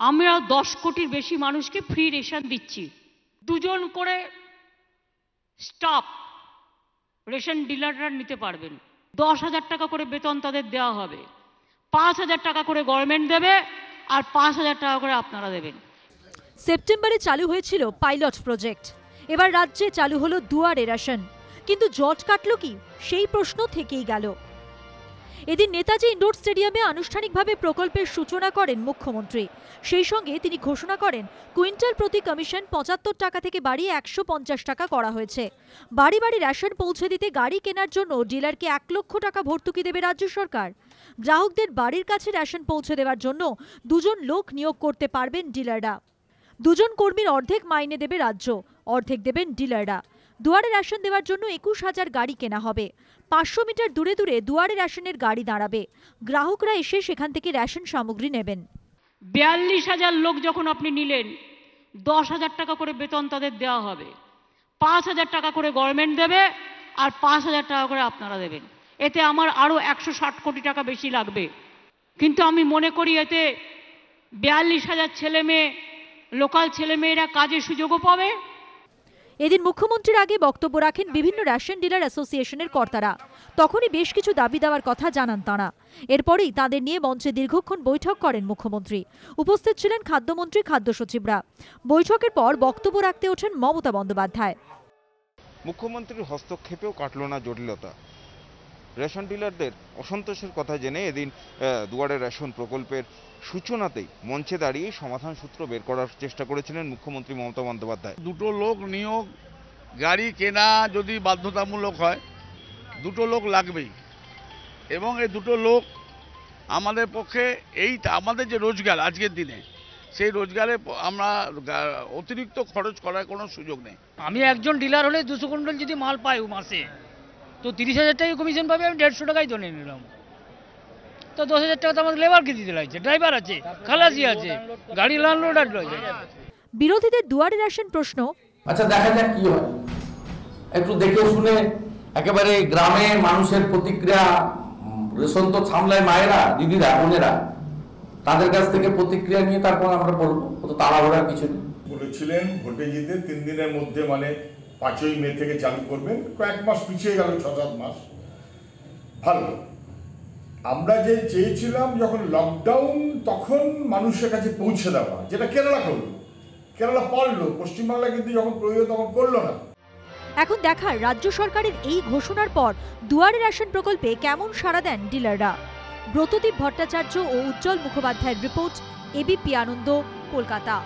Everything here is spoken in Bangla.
আমরা দশ কোটির বেশি মানুষকে ফ্রি রেশন দিচ্ছি। দুজন করে স্টাফ রেশন ডিলাররা নিতে পারবেন। দশ হাজার টাকা করে বেতন তাদের দেওয়া হবে। পাঁচ হাজার টাকা করে গভর্নমেন্ট দেবে আর পাঁচ হাজার টাকা করে আপনারা দেবেন। সেপ্টেম্বরে চালু হয়েছিল পাইলট প্রজেক্ট এবার রাজ্যে চালু হলো দুয়ারে রেশন কিন্তু জট কাটল কি? সেই প্রশ্ন থেকেই গেল। এদিন নেতাজি ইন্ডোর স্টেডিয়ামে আনুষ্ঠানিকভাবে প্রকল্পের সূচনা করেন মুখ্যমন্ত্রী। সেই সঙ্গে তিনি ঘোষণা করেন, কুইন্টাল প্রতি কমিশন পঁচাত্তর টাকা থেকে বাড়িয়ে একশো পঞ্চাশ টাকা করা হয়েছে। বাড়ি বাড়ি রেশন পৌঁছে দিতে গাড়ি কেনার জন্য ডিলারকে এক লক্ষ টাকা ভর্তুকি দেবে রাজ্য সরকার। গ্রাহকদের বাড়ির কাছে রেশন পৌঁছে দেওয়ার জন্য দুজন লোক নিয়োগ করতে পারবেন ডিলাররা। দুজন কর্মীর অর্ধেক মাইনে দেবে রাজ্য, অর্ধেক দেবেন ডিলাররা। দুয়ারে রেশন দেওয়ার জন্য একুশ হাজার গাড়ি কেনা হবে। পাঁচশো মিটার দূরে দূরে দুয়ারে রেশনের গাড়ি দাঁড়াবে। গ্রাহকরা এসে সেখান থেকে রেশন সামগ্রী নেবেন। বিয়াল্লিশ হাজার লোক যখন আপনি নিলেন, দশ হাজার টাকা করে বেতন তাদের দেওয়া হবে। পাঁচ হাজার টাকা করে গভর্নমেন্ট দেবে আর পাঁচ হাজার টাকা করে আপনারা দেবেন। এতে আমার আরও একশো ষাট কোটি টাকা বেশি লাগবে। কিন্তু আমি মনে করি এতে বিয়াল্লিশ হাজার ছেলে মেয়ে, লোকাল ছেলেমেয়েরা কাজের সুযোগও পাবে। এদিন মুখ্যমন্ত্রীর আগে বক্তব্য রাখেন বিভিন্ন রেশন ডিলার অ্যাসোসিয়েশনের কর্তারা। তখনই বেশ কিছু দাবি দেওয়ার কথা জানান তাঁরা। এরপরেই তাদের নিয়ে মঞ্চে দীর্ঘক্ষণ বৈঠক করেন মুখ্যমন্ত্রী। উপস্থিত ছিলেন খাদ্যমন্ত্রী খাদ্য সচিবরা বৈঠকের পর বক্তব্য রাখতে ওঠেন মমতা বন্দ্যোপাধ্যায়। মুখ্যমন্ত্রীর হস্তক্ষেপেও কাটল না জটিলতা। রেশন ডিলারদের অসন্তোষের কথা জেনে এদিন দুয়ারে রেশন প্রকল্পের সূচনাতেই মঞ্চে দাঁড়িয়ে সমাধান সূত্র বের করার চেষ্টা করেছিলেন মুখ্যমন্ত্রী মমতা বন্দ্যোপাধ্যায়। দুটো লোক নিয়োগ গাড়ি কেনা যদি বাধ্যতামূলক হয় দুটো লোক লাগবেই। এবং এই দুটো লোক আমাদের পক্ষে এই আমাদের যে রোজগার আজকের দিনে সেই রোজগারে আমরা অতিরিক্ত খরচ করার কোনো সুযোগ নেই। আমি একজন ডিলার হলে দুশো কুইন্টাল যদি মাল পাই ও মাসে তো তিরিশ হাজার টাকা কমিশন পাবে আমি দেড়শো টাকাই তো নিয়ে নিলাম। তো দশ হাজার টাকা তো আমাদের লেবারকে দিতে লাগছে। ড্রাইভার আছে খালাসি আছে গাড়ি লানলোড আর রয়েছে। বিরোধীদের দুয়ারে রেশন প্রশ্ন আচ্ছা দেখা যাক কি হয়। একটু দেখে শুনে একেবারে গ্রামে মানুষের প্রতিক্রিয়া রেশন তো সামলায় মায়েরা দিদিরা বোনেরা। তাদের কাছ থেকে প্রতিক্রিয়া নিয়ে তারপর আমরা বলব। অত তাড়াহুড়ার কিছু নেই। বলেছিলেন ভোটে জিতে তিন দিনের মধ্যে মানে পাঁচই মে থেকে চালু করবেন। কয়েক মাস পিছিয়ে গেল, ছ সাত মাস। ভালো। আমরা যে চেয়েছিলাম যখন লকডাউন তখন মানুষের কাছে পৌঁছে দেওয়া, যেটা কেরালা করল। কেরালা পারল পশ্চিমবাংলা কিন্তু যখন প্রয়োজন তখন করল না। এখন দেখার রাজ্য সরকারের এই ঘোষণার পর দুয়ারে রেশন প্রকল্পে কেমন সাড়া দেন ডিলাররা? ব্রতদীপ ভট্টাচার্য ও উজ্জ্বল মুখোপাধ্যায়ের রিপোর্ট এবিপি আনন্দ, কলকাতা।